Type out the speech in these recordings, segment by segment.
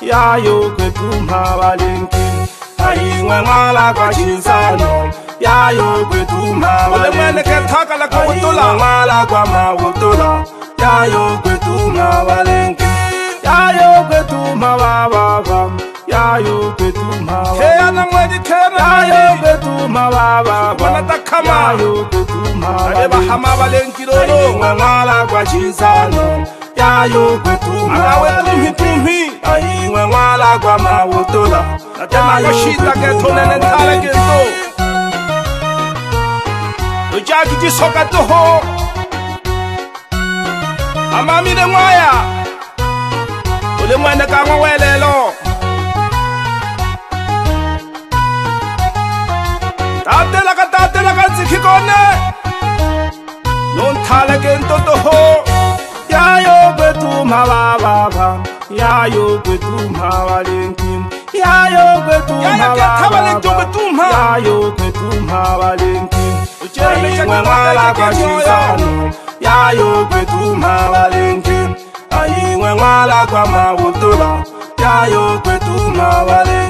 yayo kwetumhabalenki ayingwengwala kwacinsano yayo kwetumhaaengwala kwamautola yayo kwetumhabalenki yayo kwetumhabababa yayo kwetumhayo kwetumhabababayo kwetumhaaebahama balenki loyingwengwala kwacinsano tayo kwetumaawetumitumi ayiwe ngwala kwa mawotola atemayoshita ketonene ntale keto ojaki tisoka toho amamile ngwaya ole mwene kamwa welelo tatelaka tatelaka tsikhikone nontale kento toho kwetumhavavava yayo kwetumhavalenkimu yayo kwetumhavayayo kwetumhavalenkimu uceimwe mwala kwaxizano yayo kwetumhavalenkimu ayimwe mwala kwamavutula yayo kwetumhavalenkimu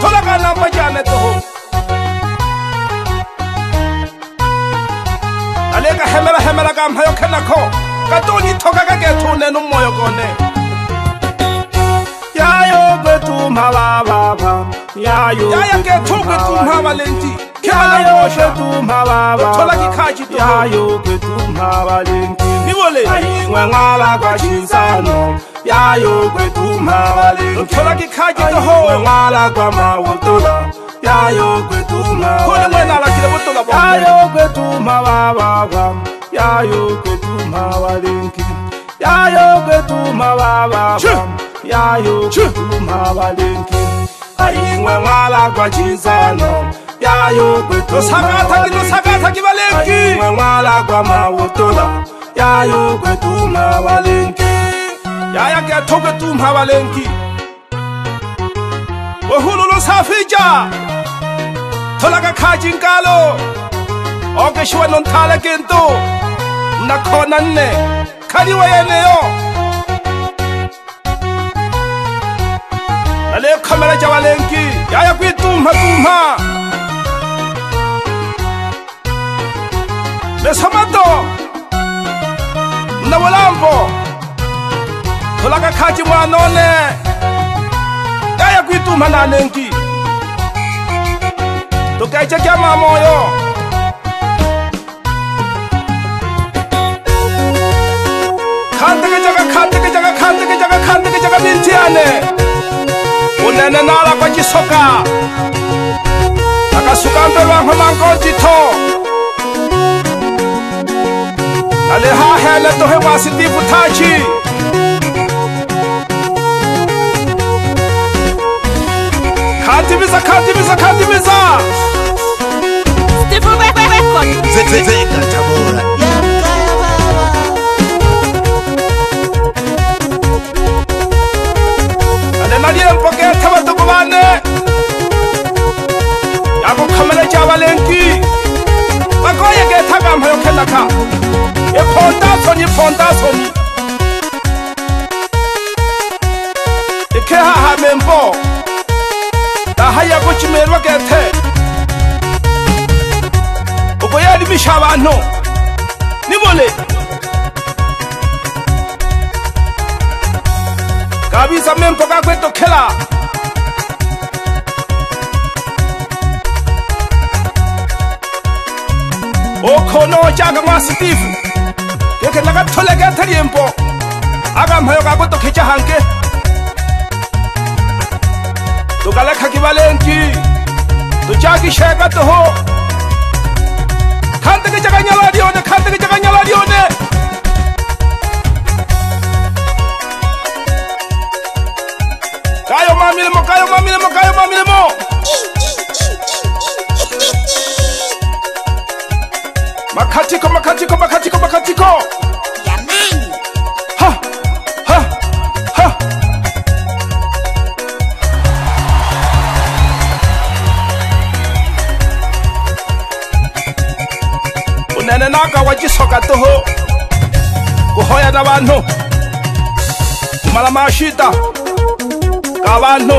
tholagala mo jametogo ale ka hemelahemela ka mpha yo kgenakgo ka to ni thoka ka ketho o nene moyo kone yayo kwetumha bababa yayo ketho kwetumha ba lentie Ayi nwe nwala kwa chizano yayo tusaka thaki tusaka thaki valenki mangwala kwa mawutola yayo kwetuma valenki yaya ke thoke tumha valenki ohululo safija tholaka khajinkalo okeshiwa nonthala kento nakhona nne khaliwa yeneyo nale khomela ja valenki yaya kwitumha tumha, tumha. lesamato nnawolampo tholaka khatsi moanone kaya ku ituma naanenki tokaitjekya mamoyo khantekejaka khantekejaka khantekejaka khantekejaka mintiane unene nalakwa cisoka akasukamberwamhamankotito Aleha hele to hewa sitifu taji Katimiza, katimiza, katimiza Stifu wewe record Vete veka tabora Yamkaya baba Anenaliye mpokea tabatuku bane Yako kamele jawa lenki Bakoye geta gamhayo kelaka ni ponda somi ikeha hamembo dahayago chimerwa gete ubo yari misha abantu nibone kabisa membo gakwetokela okhono jaka ngwa stive yoke nakatholeke ateliempo akamhayo kakotokhetya hanke tokalekha kivalenki tocakisheka toho khantekecakanyaladione khantekecakanyaladione kayo mamilemo kayo mamilemo kayo mamilemo makatiko makatiko makatiko كوكو يا مان ها ها ها unene naka wajisoka toho kuhoya n'abantu kumara amashita k'abantu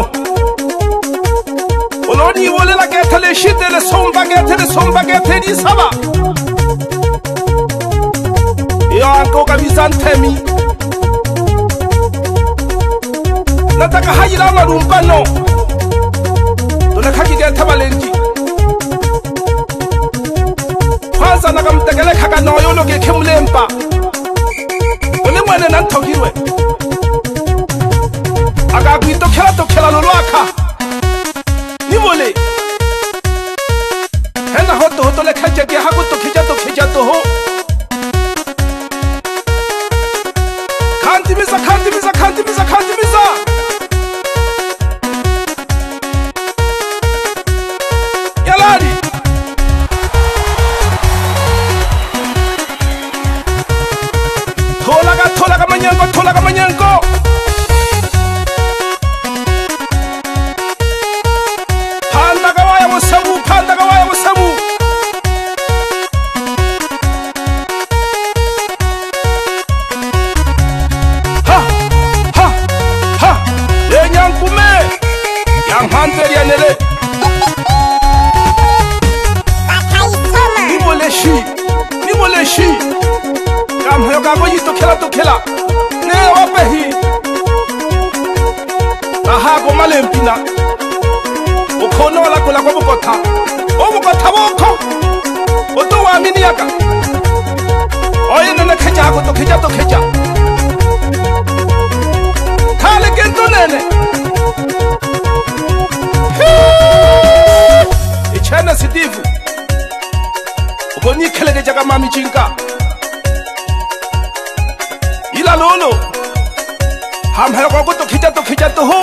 uroni ibolera getere shite resumba getere sumba getere isaba santemi nataka hayira marumbano tonakakigetabalenji kwanza nakamtegelekaga noyo nogekemulemba no ऋषि काम है का कोई तो खेला तो खेला ने वो पे ही aha ko male mpina ukhono la kula kwa bukotha obukotha bokho oto wa mini yaka oyena na kheja ko to ka mami chinka ila lolo हम है को तो खिंचा तो खिंचा तो हो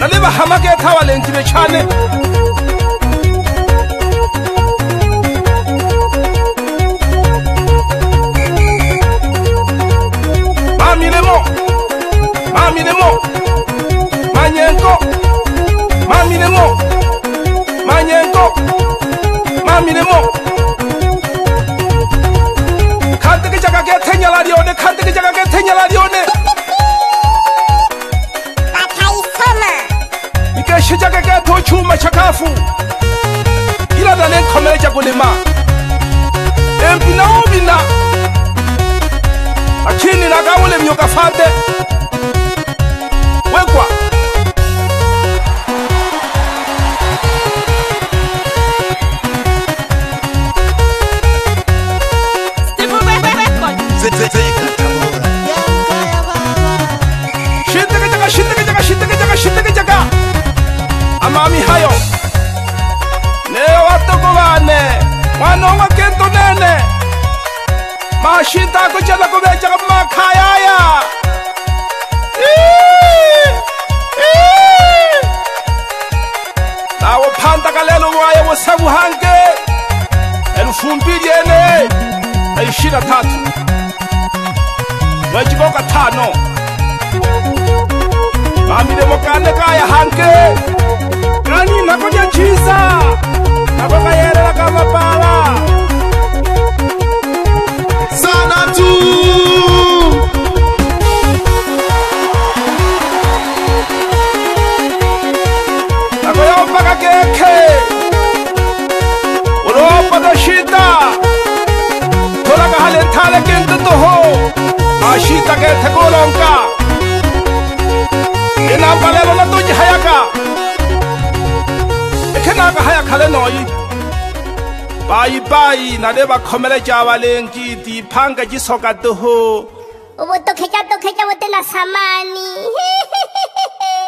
नले बा हम के था वाले इंच में छाने मामी ने मो मामी ने मो मान्येंको मामी ने मो मान्येंको मामी ने मो ke jaaka ke thenyela le yone kgante ke jaaka ke thenyela le yone ikešhejake ke thotšhuma tšhakafo iladale kgomeletša kolema empinaobina akhini na ka bolemi o ka fate chitako chava kuveca kamumakhayaya lawo phanta kalelo waye wosevuhanke elufumbiliene aishina tatu wecikoka tano bambile mokane kaya hanke kani nakonya chisa nakokayerela kamapala la palelo la tonye hayaka ekhe naka hayaka le noyi bayi bayi nale bakhomele ja balengi diphanga jisoka toho ubo tokhetsa tokhetsa botela samani